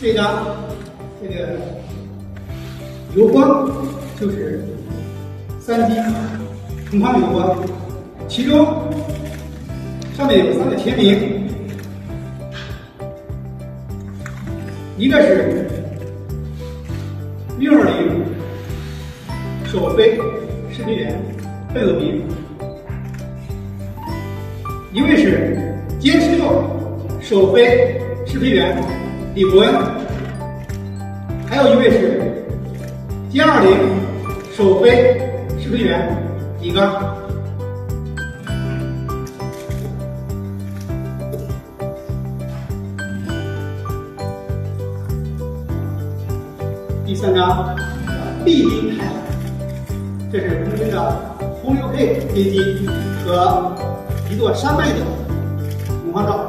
这张这个油光就是三 D 同框油光，其中上面有三个签名，一个是六二零首飞试飞员贝鲁明，一位是歼十六首飞试飞员李博恩，还有一位是歼二零首飞视频员李刚。第三张，碧林太海，这是空军的轰六 K 飞机和一座山脉的同框照。